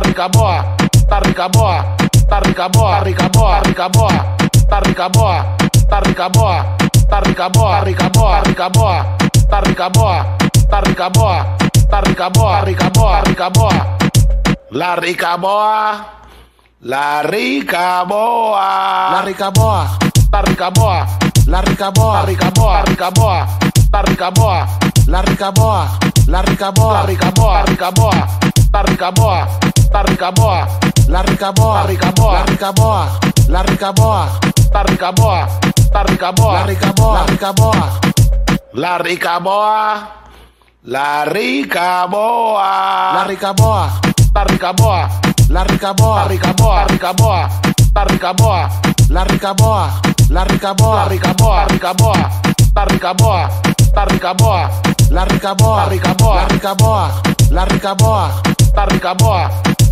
Ricaboa. Está Ricaboa. Está Ricaboa. Está Ricaboa. Ricaboa. Ricaboa. Está Ricaboa. Está Ricaboa. Está Ricaboa. Ricaboa. Ricaboa. La Ricaboa. La Ricaboa. La Ricaboa. Está Ricaboa. La Ricaboa, La Ricaboa. Ricaboa. Está Ricaboa. La Ricaboa, La Ricaboa, La Ricaboa, la Ricaboa, la Ricaboa, La Ricaboa, La Ricaboa. La Ricaboa, La Ricaboa, la Ricaboa, la Ricaboa, La Ricaboa, la Ricaboa, la Ricaboa, La Ricaboa, la Ricaboa, La Ricaboa, la Ricaboa, la Ricaboa, La Ricaboa, La la Ricaboa, Ricaboa, Ricaboa, la Ricaboa, la Ricaboa, La Ricaboa, La Ricaboa. La Ricaboa, La Ricaboa,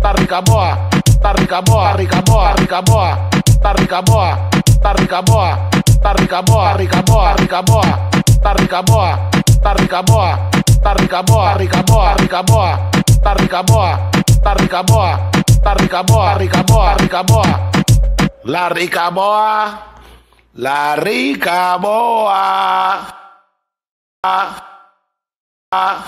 Tarricamoa, Tarricamoa, Ricamoa, Ricamoa, Tarricamoa, Tarricamoa, Tarricamoa, Ricamoa, Ricamoa, Tarricamoa, Tarricamoa, Tarricamoa, Ricamoa, Ricamoa, Tarricamoa, Tarricamoa, Tarricamoa, Ricamoa, Ricamoa, La Ricamoa, La Ricamoa. Ah.